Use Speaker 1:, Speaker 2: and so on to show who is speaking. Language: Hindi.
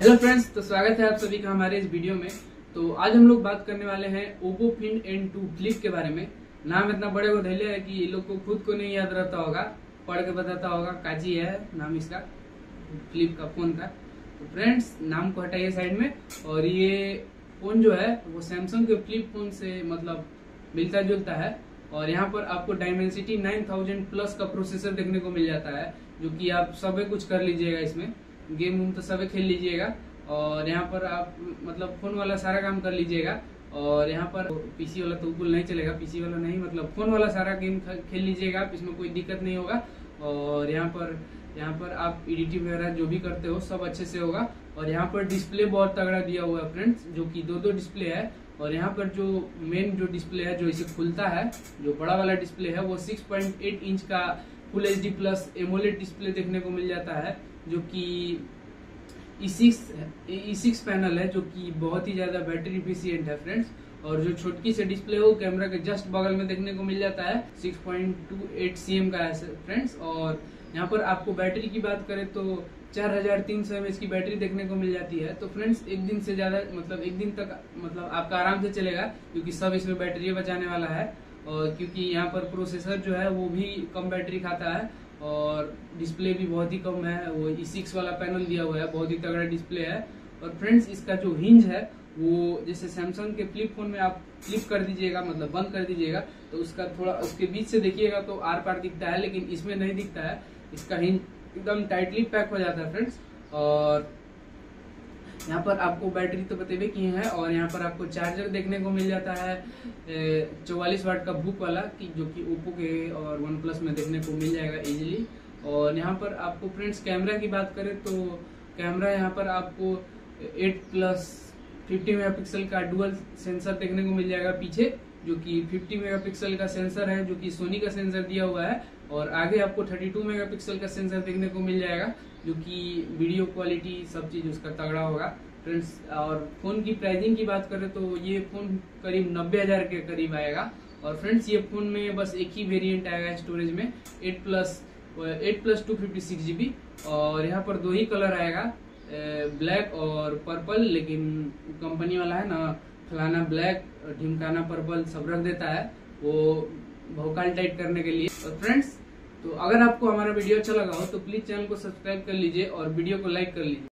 Speaker 1: हेलो फ्रेंड्स तो स्वागत है आप सभी का हमारे इस वीडियो में। तो आज हम लोग बात करने वाले हैं Oppo Find N two flip के बारे में। नाम इतना बड़े को धैर्य है कि ये लोग को खुद को नहीं याद रहता होगा। पढ़ के बताता होगा, काजी है नाम इसका फ्लिप का फ़ोन का। तो फ्रेंड्स नाम को हटाइए साइड में और ये फ़ोन जो है, वो सैमसंग के फ्लिप फ़ोन से मतलब मिलता जुलता है। और यहाँ पर आपको डायमेंसिटी 9000 प्लस का प्रोसेसर देखने को मिल जाता है, जो कि आप सब कुछ कर लीजिएगा इसमें। गेम वूम तो सब खेल लीजिएगा। और यहाँ पर आप मतलब फ़ोन वाला सारा काम कर लीजिएगा। और यहाँ पर पीसी वाला तो बिल्कुल नहीं चलेगा। पीसी वाला नहीं मतलब फ़ोन वाला सारा गेम खेल लीजिएगा। आप इसमें कोई दिक्कत नहीं होगा। और यहाँ पर यहाँ पर आप एडिटिंग वगैरह जो भी करते हो, सब अच्छे से होगा। और यहाँ पर डिस्प्ले बहुत तगड़ा दिया हुआ है फ्रेंड्स जो कि दो दो डिस्प्ले है। और यहाँ पर जो मेन जो डिस्प्ले है, जो इसे खुलता है, जो बड़ा वाला डिस्प्ले है, वो 6.8 इंच का full H D plus AMOLED display देखने को मिल जाता है, जो कि ई सिक्स पैनल है, जो कि बहुत ही ज़्यादा बैटरी इफिशियंट है फ्रेंड्स और जो छोटकी से डिस्प्ले हो कैमरा के जस्ट बगल में देखने को मिल जाता है. 6.28 सीएम का है फ्रेंड्स और यहाँ पर आपको बैटरी की बात करें तो चार हज़ार तीन सौ एमएच की बैटरी देखने को मिल जाती है. तो फ्रेंड्स एक दिन से ज़्यादा मतलब एक दिन तक मतलब आपका आराम से चलेगा, क्योंकि सब इसमें बैटरी बचाने वाला है. और क्योंकि यहाँ पर प्रोसेसर जो है, वो भी कम बैटरी खाता है और डिस्प्ले भी बहुत ही कम है। वो ई सिक्स वाला पैनल दिया हुआ है, बहुत ही तगड़ा डिस्प्ले है। और फ्रेंड्स इसका जो हिंज है, वो जैसे सैमसंग के फ्लिप फ़ोन में आप फ्लिप कर दीजिएगा मतलब बंद कर दीजिएगा तो उसका थोड़ा, उसके बीच से देखिएगा तो आर पार दिखता है, लेकिन इसमें नहीं दिखता है। इसका हिंज एकदम टाइटली पैक हो जाता है फ्रेंड्स और यहाँ पर आपको बैटरी तो बतेबे की है, और यहाँ पर आपको चार्जर देखने को मिल जाता है चौवालीस वाट का बुक वाला, कि जो कि ओप्पो के और वन प्लस में देखने को मिल जाएगा इजीली और यहाँ पर आपको फ्रेंड्स कैमरा की बात करें तो कैमरा यहाँ पर आपको एट प्लस फिफ्टी मेगा का डुअल सेंसर देखने को मिल जाएगा पीछे। जो कि 50 मेगापिक्सल का सेंसर है, जो कि सोनी का सेंसर दिया हुआ है, और आगे आपको 32 मेगापिक्सल का सेंसर देखने को मिल जाएगा, जो कि वीडियो क्वालिटी सब चीज़ उसका तगड़ा होगा। फ्रेंड्स और फ़ोन की प्राइसिंग की बात करें तो ये फ़ोन करीब नब्बे हज़ार के करीब आएगा। और फ्रेंड्स ये फ़ोन में बस एक ही वेरिएंट आएगा स्टोरेज में eight plus eight plus two fifty six GB और यहाँ पर दो ही कलर आएगा ब्लैक और पर्पल लेकिन कंपनी वाला है ना फलाना ब्लैक, ढिमकाना पर्पल सब रख देता है, वो भोकाल टाइट करने के लिए। और फ्रेंड्स तो अगर आपको हमारा वीडियो अच्छा लगा हो तो प्लीज़ चैनल को सब्सक्राइब कर लीजिए और वीडियो को लाइक कर लीजिए।